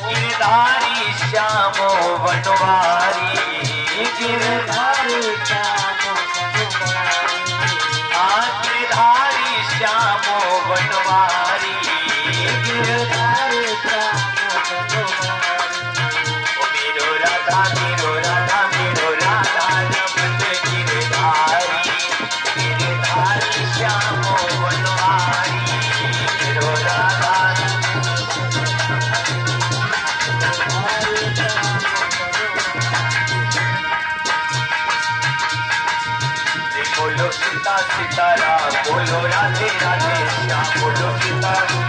गिरधारी श्यामो बनवारी गिरधारी श्यामो आ गिरधारी श्यामो बनवारी गिरधारी श्यामो ओ मेरो राधा मेरो राधा बोलो सीता सीताराम बोलो राधे राधे श्याम बोलो सीता